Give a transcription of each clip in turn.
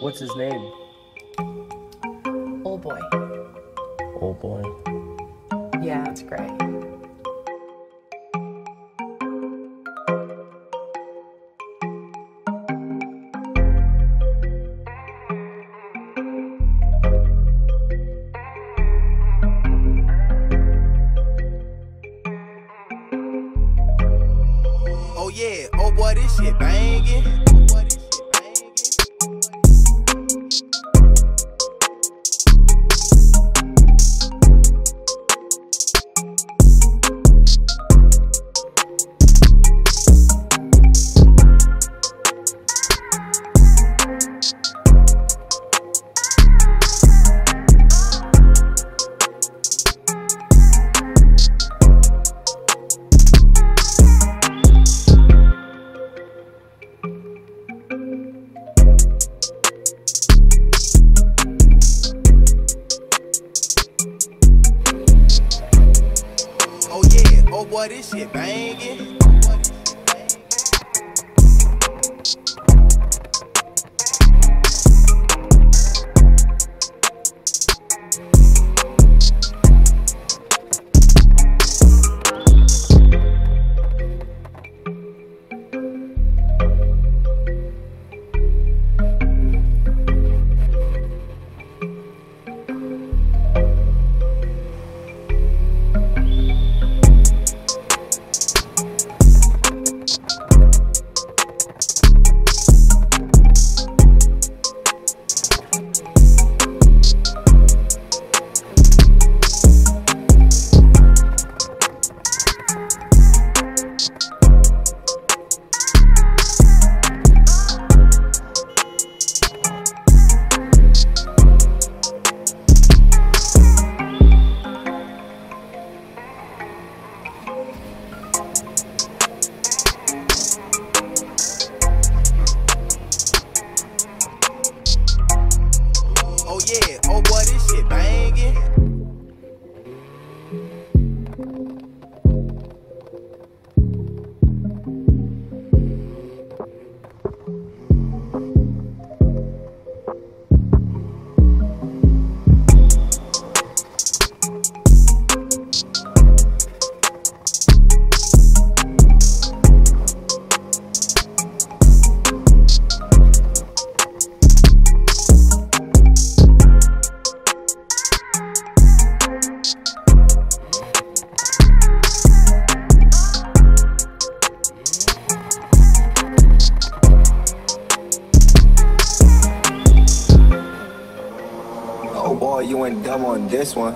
What's his name? Old boy. Old boy. Yeah, that's great. Oh yeah, oh boy, this shit banging. Oh boy, this shit banging. You went dumb on this one.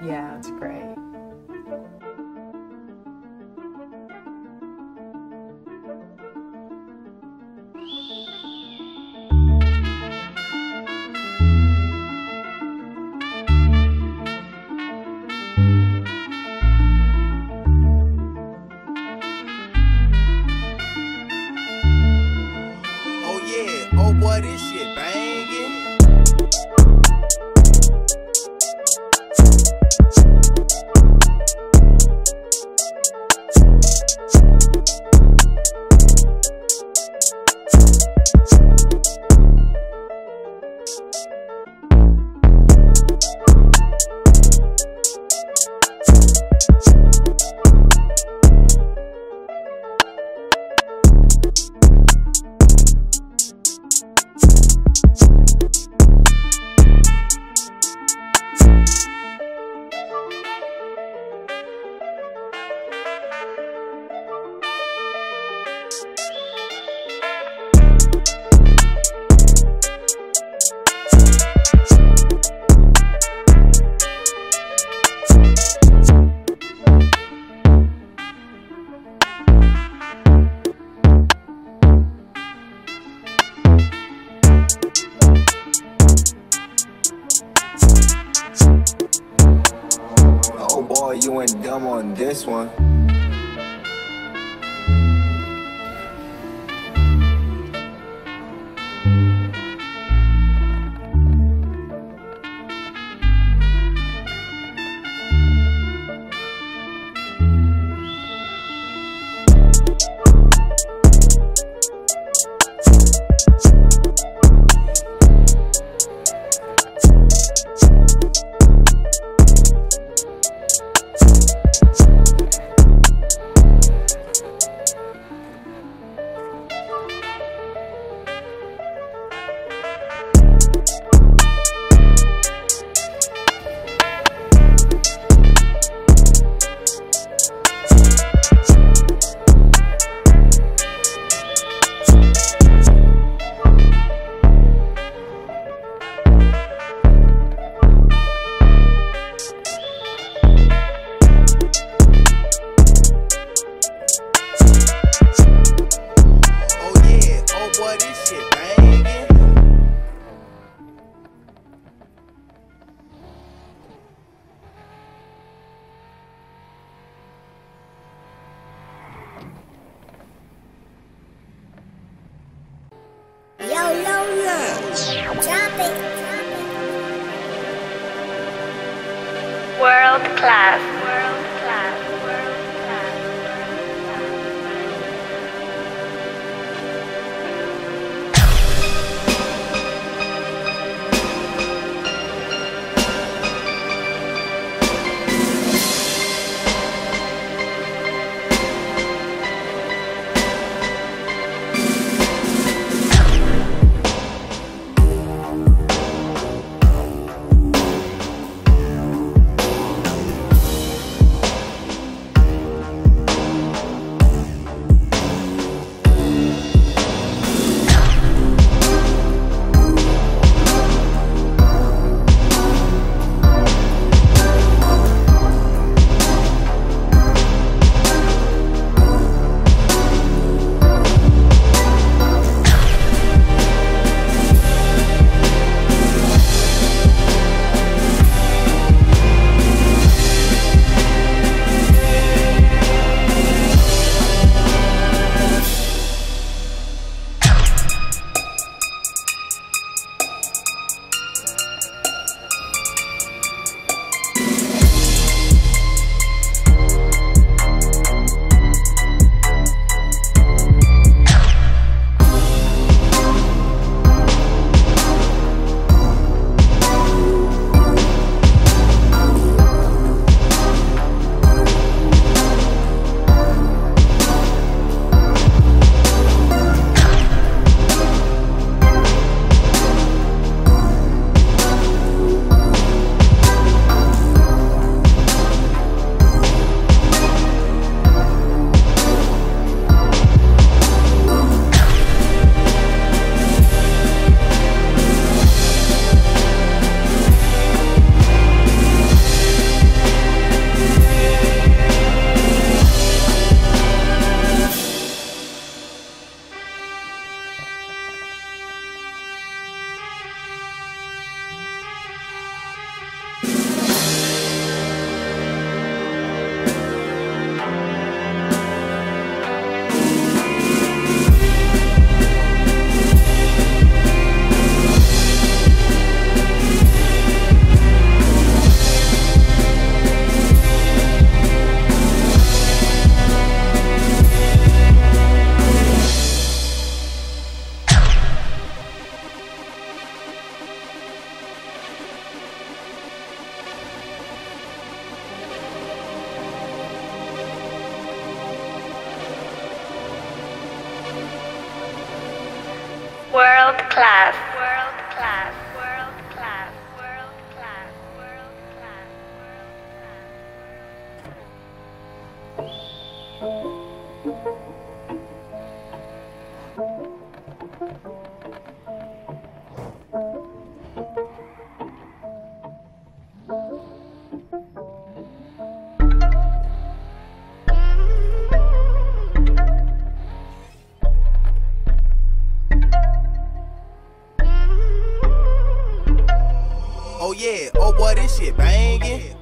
Yeah, that's great. Oh yeah, oh boy, this shit banging. One. World class. World class. Yeah.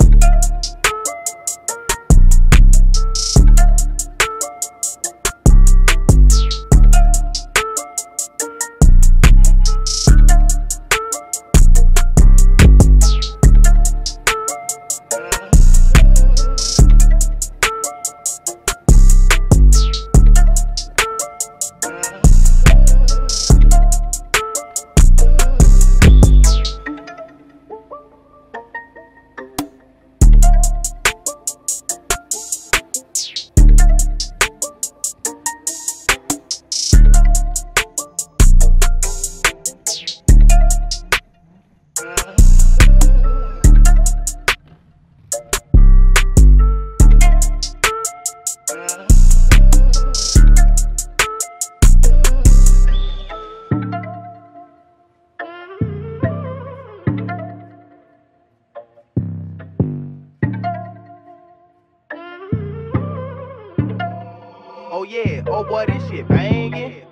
Yeah, oh boy, this shit banging.